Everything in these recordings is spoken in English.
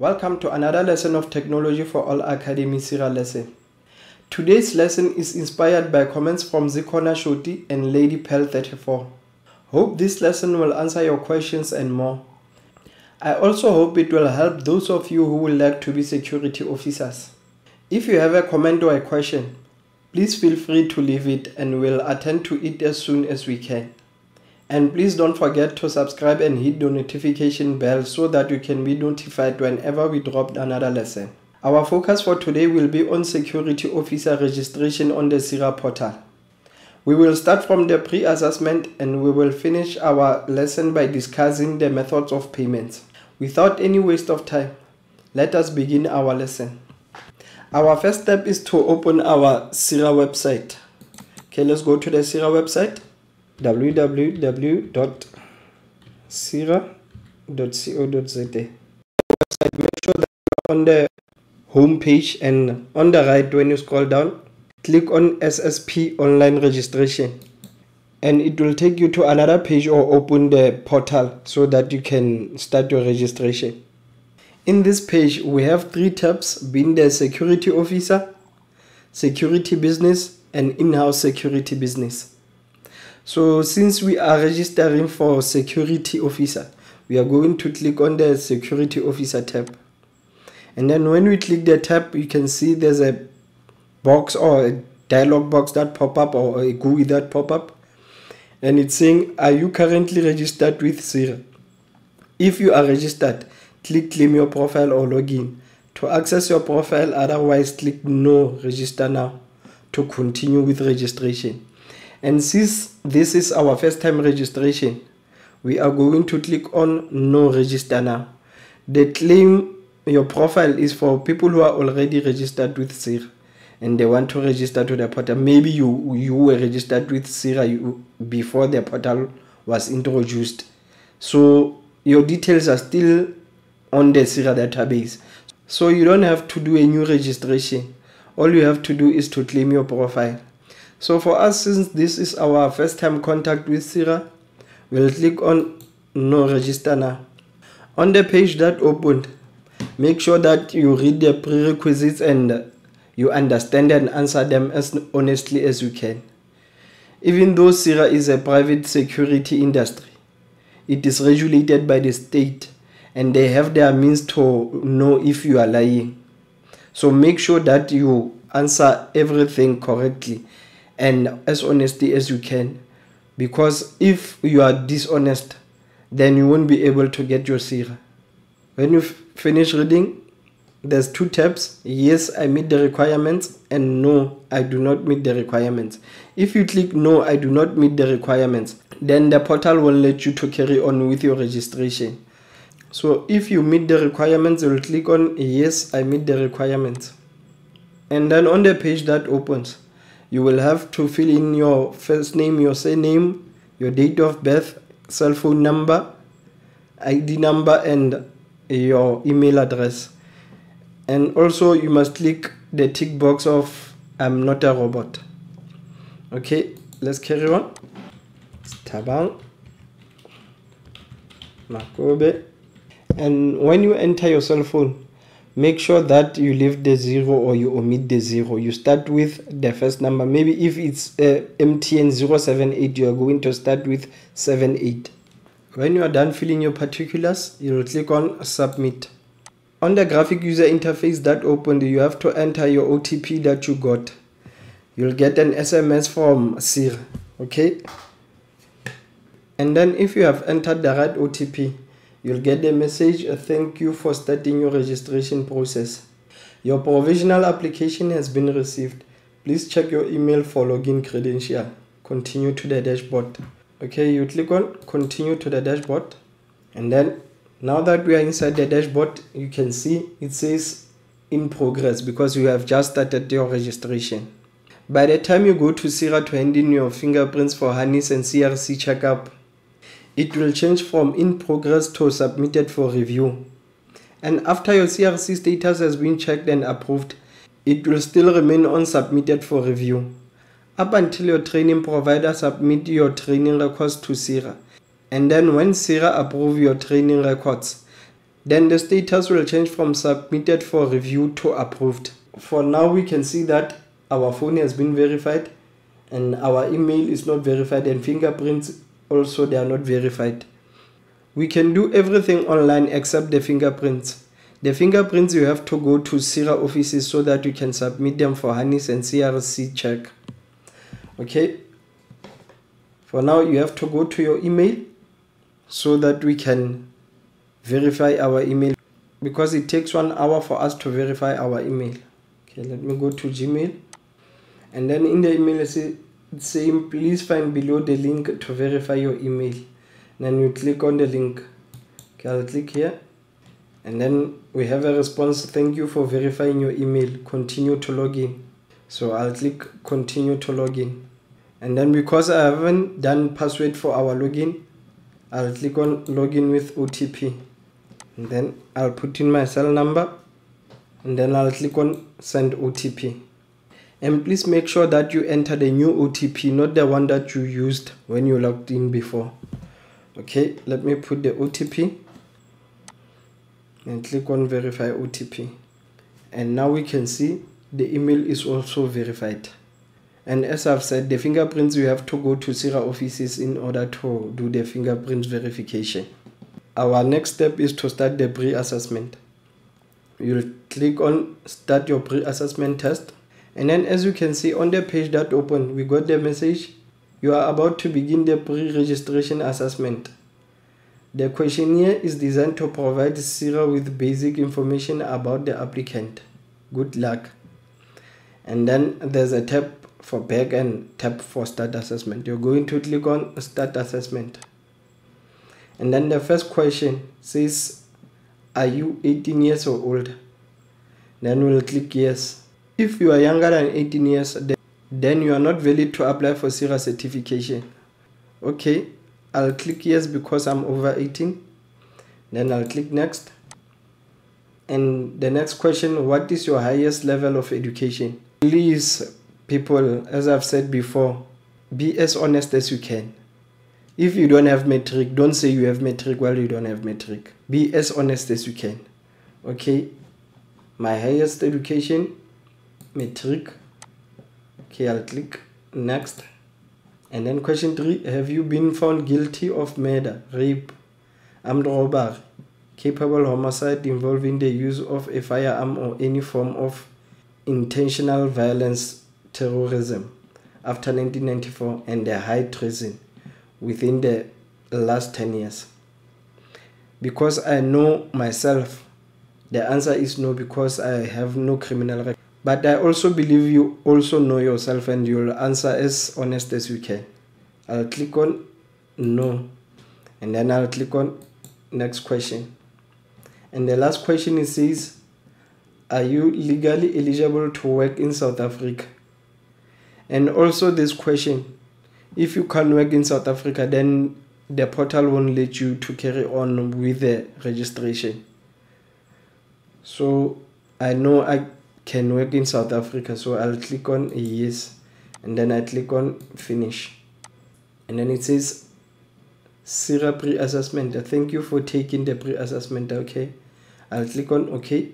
Welcome to another lesson of Technology for All Academy PSIRA lesson. Today's lesson is inspired by comments from Zikona Shoti and Lady Pearl 34. Hope this lesson will answer your questions and more. I also hope it will help those of you who would like to be security officers. If you have a comment or a question, please feel free to leave it and we'll attend to it as soon as we can. And please don't forget to subscribe and hit the notification bell so that you can be notified whenever we drop another lesson. Our focus for today will be on security officer registration on the PSIRA portal. We will start from the pre-assessment and we will finish our lesson by discussing the methods of payments. Without any waste of time, let us begin our lesson. Our first step is to open our PSIRA website. Okay, let's go to the PSIRA website www.psira.co.za. Make sure that you're on the home page and on the right when you scroll down, click on SSP online registration and it will take you to another page or open the portal so that you can start your registration. In this page, we have three tabs being the security officer, security business, and in-house security business. So since we are registering for security officer, we are going to click on the security officer tab. And then when we click the tab, you can see there's a box or a dialog box that pop up or a GUI that pop up. And it's saying, are you currently registered with PSIRA? If you are registered, click claim your profile or login. To access your profile, otherwise click no register now to continue with registration. And since this is our first time registration, we are going to click on no register now. The claim your profile is for people who are already registered with PSIRA and they want to register to the portal. Maybe you you were registered with PSIRA before the portal was introduced. So your details are still on the PSIRA database. So you don't have to do a new registration. All you have to do is to claim your profile. So for us, since this is our first time contact with PSIRA, we'll click on no register now. On the page that opened, make sure that you read the prerequisites and you understand and answer them as honestly as you can. Even though PSIRA is a private security industry, it is regulated by the state and they have their means to know if you are lying. So make sure that you answer everything correctly and as honesty as you can. Because if you are dishonest then you won't be able to get your PSIRA when you finish reading there's two tabs. Yes i meet the requirements and no i do not meet the requirements. If you click no i do not meet the requirements then the portal will let you to carry on with your registration. So if you meet the requirements you'll click on yes i meet the requirements. And then on the page that opens you will have to fill in your first name, your surname, your date of birth, cell phone number, ID number, and your email address. And also, you must click the tick box of I'm not a robot. Okay, let's carry on. Tabang. Makobe. And when you enter your cell phone, make sure that you leave the zero or you omit the zero. You start with the first number. Maybe if it's uh, mtn 078 you are going to start with 78 when you are done filling your particulars you will click on submit. On the graphic user interface that opened you have to enter your otp that you got. You'll get an sms from sir okay? And then if you have entered the right otp You'll get a message, a thank you for starting your registration process. Your provisional application has been received. Please check your email for login credential. Continue to the dashboard. Okay, you click on continue to the dashboard. And then now that we are inside the dashboard, you can see it says in progress because you have just started your registration. By the time you go to PSIRA to hand in your fingerprints for HANIS and CRC checkup, it will change from in progress to submitted for review. And after your CRC status has been checked and approved, it will still remain on submitted for review. Up until your training provider submit your training records to PSIRA. And then when PSIRA approve your training records, then the status will change from submitted for review to approved for now we can see that our phone has been verified and our email is not verified and fingerprints also they are not verified. We can do everything online except the fingerprints. The fingerprints you have to go to PSIRA offices so that you can submit them for HANIS and CRC check. Okay? For now you have to go to your email so that we can verify our email. Because it takes one hour for us to verify our email. Okay let me go to gmail. And then in the email it's saying please find below the link to verify your email. Then you click on the link. Okay i'll click here. And then we have a response. Thank you for verifying your email. Continue to log in. So i'll click continue to log in. And then because i haven't done password for our login i'll click on login with otp and then i'll put in my cell number. And then i'll click on send otp and please make sure that you enter the new otp not the one that you used when you logged in before okay let me put the otp and click on verify otp and now we can see the email is also verified and as I've said, the fingerprints you have to go to PSIRA offices in order to do the fingerprints verification. Our next step is to start the pre-assessment. You'll click on start your pre-assessment test. And then as you can see on the page that opened, we got the message, you are about to begin the pre-registration assessment. The questionnaire is designed to provide PSIRA with basic information about the applicant. Good luck. And then there's a tab for back and tab for start assessment. You're going to click on start assessment. And then the first question says, are you 18 years or older? Then we'll click yes. If you are younger than 18 years, then you are not valid to apply for PSIRA certification. Okay, I'll click yes because I'm over 18. Then I'll click next. And the next question, what is your highest level of education? Please people, as I've said before, be as honest as you can. If you don't have matric, don't say you have matric while you don't have matric. Be as honest as you can. Okay, my highest education, matric. Okay, I'll click next. And then question three, have you been found guilty of murder, rape, armed robbery, culpable homicide involving the use of a firearm or any form of intentional violence terrorism after 1994 and the high treason within the last 10 years? Because I know myself, the answer is no because I have no criminal record. But I also believe you also know yourself and you'll answer as honest as you can. I'll click on no and then I'll click on next question. And the last question it says, are you legally eligible to work in South Africa? And also this question, if you can't work in South Africa, then the portal won't let you to carry on with the registration. So I know I can work in South Africa, so I'll click on yes, and then I click on finish. And then it says PSIRA pre-assessment. Thank you for taking the pre-assessment. Okay. I'll click on OK.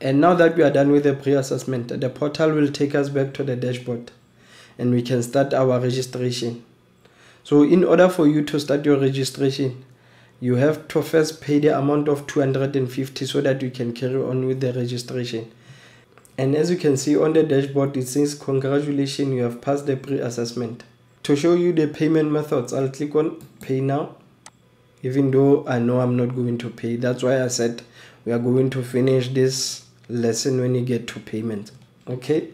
And now that we are done with the pre-assessment, the portal will take us back to the dashboard and we can start our registration. So in order for you to start your registration, you have to first pay the amount of 250 so that you can carry on with the registration. And as you can see on the dashboard, it says congratulations, you have passed the pre-assessment. To show you the payment methods, I'll click on pay now. Even though I know I'm not going to pay. That's why I said we are going to finish this lesson when you get to payment. Okay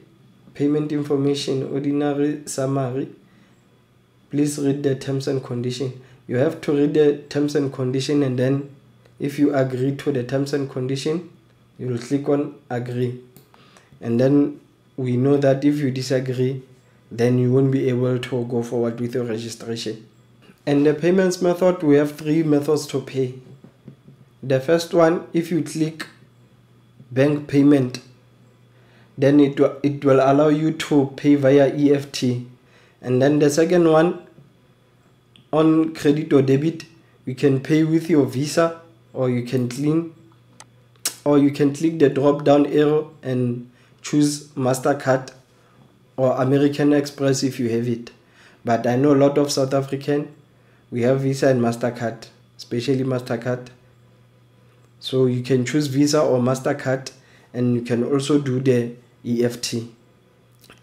payment information ordinary summary please read the terms and condition you have to read the terms and condition and then if you agree to the terms and condition you will click on agree and then we know that if you disagree then you won't be able to go forward with your registration and the payments method we have three methods to pay the first one if you click bank payment then it, it will allow you to pay via EFT. And then the second one, on credit or debit, you can pay with your Visa or you can clean or you can click the drop down arrow and choose mastercard or american express if you have it. But i know a lot of south african we have visa and mastercard especially mastercard. So you can choose visa or mastercard and you can also do the eft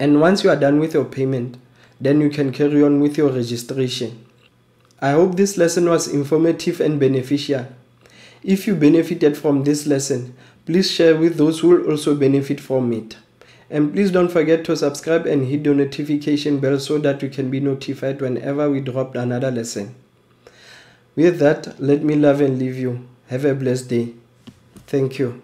and once you are done with your payment then you can carry on with your registration. I hope this lesson was informative and beneficial. If you benefited from this lesson please share with those who will also benefit from it. And please don't forget to subscribe and hit the notification bell so that you can be notified whenever we drop another lesson. With that let me love and leave you. Have a blessed day. Thank you